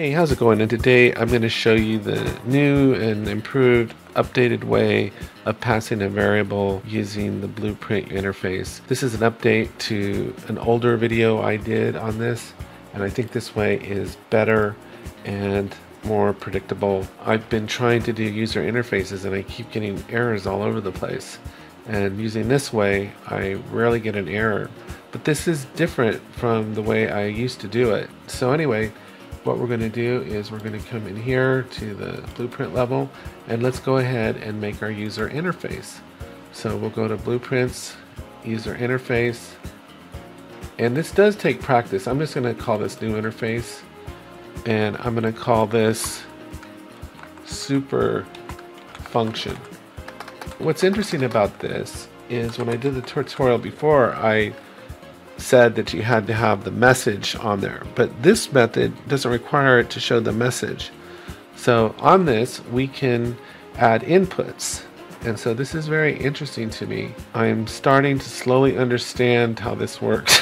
Hey, how's it going? And today I'm going to show you the new and improved updated way of passing a variable using the blueprint interface. This is an update to an older video I did on this and I think this way is better and more predictable. I've been trying to do user interfaces and I keep getting errors all over the place and using this way I rarely get an error but this is different from the way I used to do it. So anyway what we're going to do is we're going to come in here to the blueprint level and let's go ahead and make our user interface. So we'll go to blueprints, user interface, and this does take practice. I'm just going to call this new interface and I'm going to call this super function. What's interesting about this is when I did the tutorial before, I said that you had to have the message on there, but this method doesn't require it to show the message. So on this, we can add inputs. And so this is very interesting to me. I'm starting to slowly understand how this works.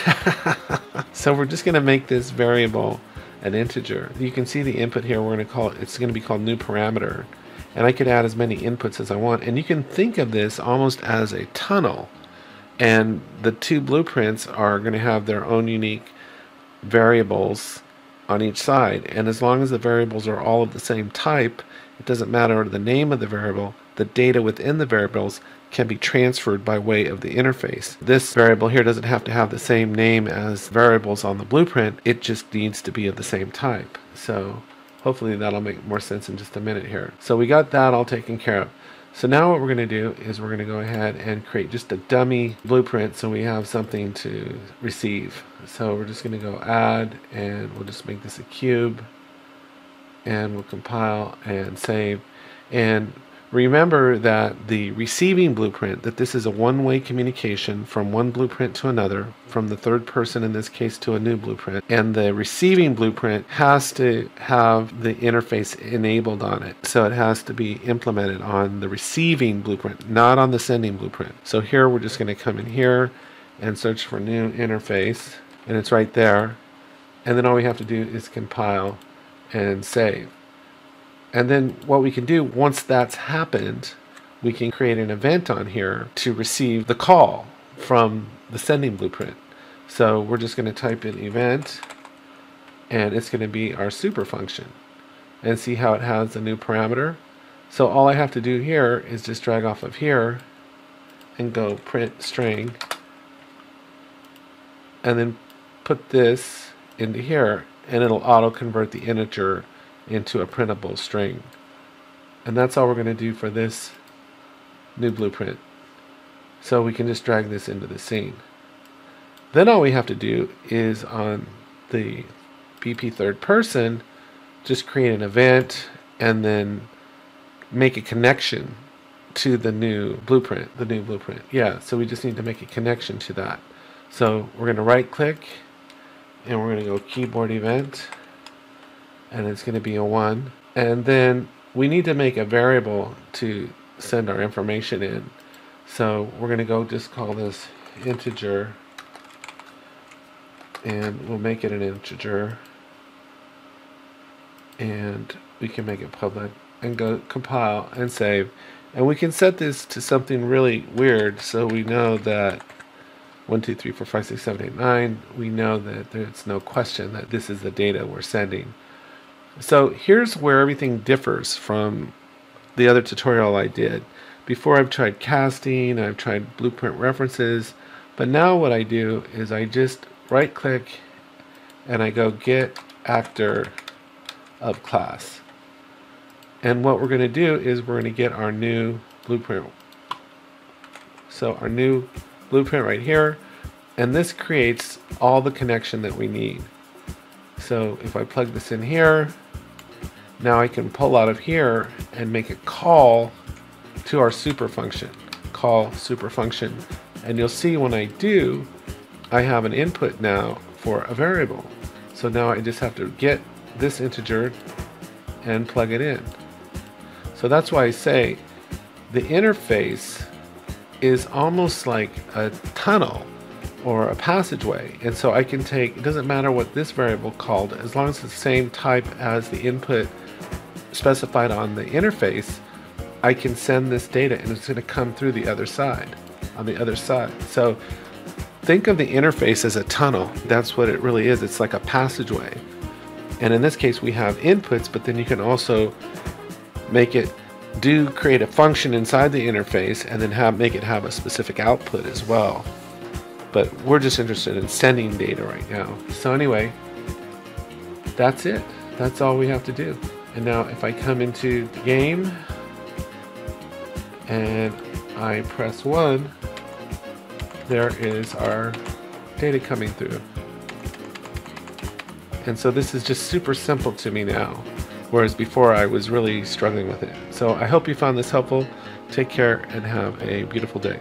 so we're just going to make this variable an integer. You can see the input here. We're going to call it, it's going to be called new parameter. And I could add as many inputs as I want. And you can think of this almost as a tunnel and the two blueprints are going to have their own unique variables on each side and as long as the variables are all of the same type it doesn't matter the name of the variable the data within the variables can be transferred by way of the interface. This variable here doesn't have to have the same name as variables on the blueprint, it just needs to be of the same type. So hopefully that'll make more sense in just a minute here. So we got that all taken care of. So now what we're going to do is we're going to go ahead and create just a dummy blueprint so we have something to receive. So we're just going to go add and we'll just make this a cube and we'll compile and save. And Remember that the receiving blueprint, that this is a one-way communication from one blueprint to another, from the third person in this case to a new blueprint, and the receiving blueprint has to have the interface enabled on it. So it has to be implemented on the receiving blueprint, not on the sending blueprint. So here we're just going to come in here and search for new interface, and it's right there. And then all we have to do is compile and save. And then what we can do once that's happened, we can create an event on here to receive the call from the sending blueprint. So we're just going to type in event and it's going to be our super function and see how it has a new parameter. So all I have to do here is just drag off of here and go print string and then put this into here and it'll auto convert the integer into a printable string. And that's all we're going to do for this new blueprint. So we can just drag this into the scene. Then all we have to do is on the BP third person, just create an event and then make a connection to the new blueprint, the new blueprint. Yeah, so we just need to make a connection to that. So we're going to right click and we're going to go keyboard event and it's going to be a 1. And then we need to make a variable to send our information in. So we're going to go just call this integer and we'll make it an integer and we can make it public and go compile and save and we can set this to something really weird so we know that 1 2 3 4 5 6 7 8 9 we know that there's no question that this is the data we're sending so here's where everything differs from the other tutorial I did. Before I've tried casting, I've tried blueprint references, but now what I do is I just right click and I go get actor of class. And what we're going to do is we're going to get our new blueprint. So our new blueprint right here, and this creates all the connection that we need. So if I plug this in here, now I can pull out of here and make a call to our super function. Call super function. And you'll see when I do, I have an input now for a variable. So now I just have to get this integer and plug it in. So that's why I say the interface is almost like a tunnel or a passageway. And so I can take, it doesn't matter what this variable called, as long as it's the same type as the input specified on the interface, I can send this data and it's going to come through the other side, on the other side. So think of the interface as a tunnel. That's what it really is. It's like a passageway. And in this case, we have inputs, but then you can also make it do create a function inside the interface and then have make it have a specific output as well. But we're just interested in sending data right now. So anyway, that's it. That's all we have to do. And now if I come into the game and I press 1, there is our data coming through. And so this is just super simple to me now, whereas before I was really struggling with it. So I hope you found this helpful. Take care and have a beautiful day.